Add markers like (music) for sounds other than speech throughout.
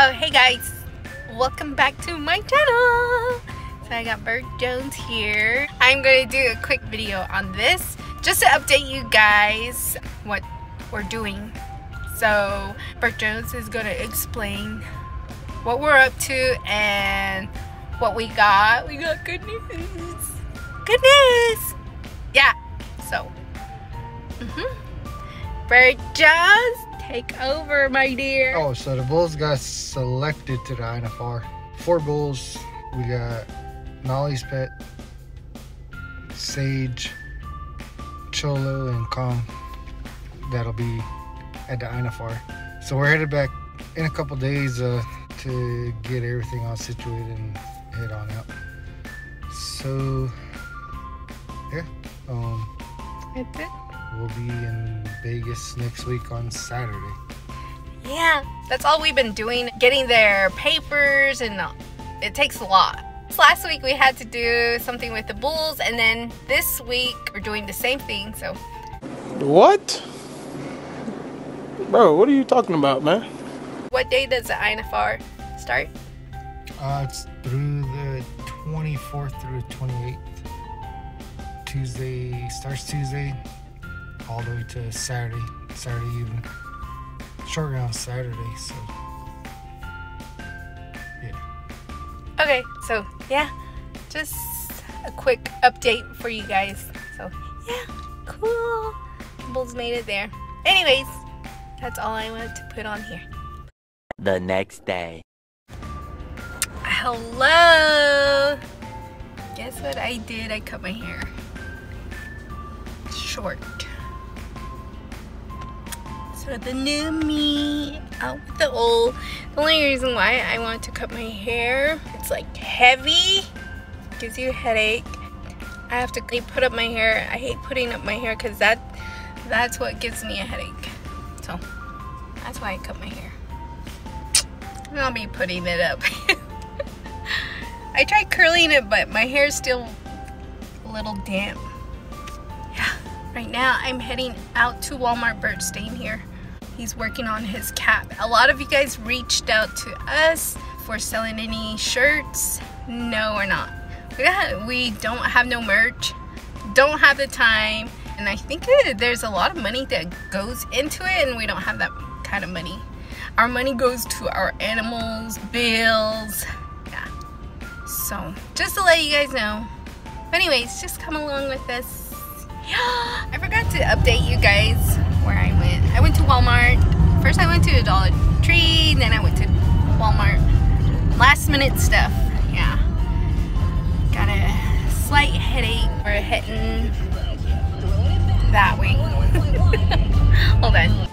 Oh, hey guys, welcome back to my channel. So I got Bert Jones here. I'm gonna do a quick video on this just to update you guys what we're doing. So Bert Jones is gonna explain what we're up to and what we got. We got good news. Good news. Yeah. So, mm-hmm. Bert Jones, take over, my dear. Oh, so the bulls got selected to the INFR. Four bulls. We got Nolly's pet, Sage, Cholo, and Kong. That'll be at the INFR. So we're headed back in a couple days uh, to get everything all situated and head on out. So yeah, um, That's it. We'll be in Vegas next week on Saturday. Yeah, that's all we've been doing. Getting their papers and it takes a lot. Last week we had to do something with the bulls, and then this week we're doing the same thing. So What? Bro, what are you talking about, man? What day does the INFR start? Uh, it's through the 24th through the 28th. Tuesday starts Tuesday, all the way to Saturday, Saturday evening. Short round Saturday, so yeah. Okay, so yeah, just a quick update for you guys. So yeah, cool. Bulls made it there. Anyways, that's all I wanted to put on here. the next day. Hello. Guess what I did? I cut my hair short. So the new me out with the old. The only reason why I want to cut my hair, it's like heavy, gives you a headache. I have to put up my hair. I hate putting up my hair because that that's what gives me a headache. So that's why I cut my hair. I'll be putting it up. (laughs) I tried curling it, but my hair is still a little damp. Yeah, right now I'm heading out to Walmart. Bird staying here. He's working on his cap. A lot of you guys reached out to us for selling any shirts. No, we're not. We don't, we don't have no merch. Don't have the time. And I think there's a lot of money that goes into it, and we don't have that kind of money. Our money goes to our animals, bills. Yeah. So, just to let you guys know. Anyways, just come along with us. (gasps) I forgot to update you guys where I went. I went to Walmart. First I went to Dollar Tree, then I went to Walmart. Last minute stuff. Yeah. Got a slight headache. We're heading that way. (laughs) Hold on.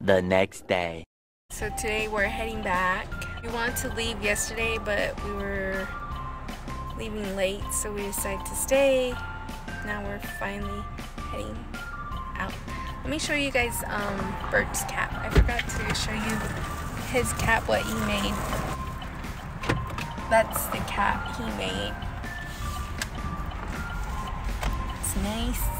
The next day. So today we're heading back. We wanted to leave yesterday, but we were leaving late, so we decided to stay. Now we're finally heading out. Let me show you guys um, Bert's cap. I forgot to show you his cap, what he made. That's the cap he made. It's nice.